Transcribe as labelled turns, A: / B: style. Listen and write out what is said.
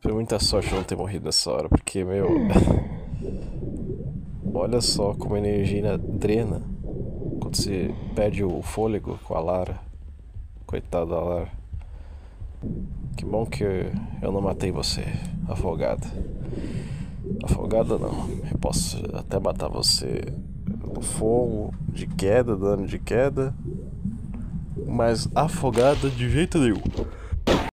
A: Foi muita sorte não ter morrido nessa hora, porque, meu. Olha só como a energia drena quando você perde o fôlego com a Lara. Coitada da Lara. Que bom que eu não matei você, afogada. Afogada não. Eu posso até matar você no fogo, de queda, dano de queda. Mas afogada de jeito nenhum.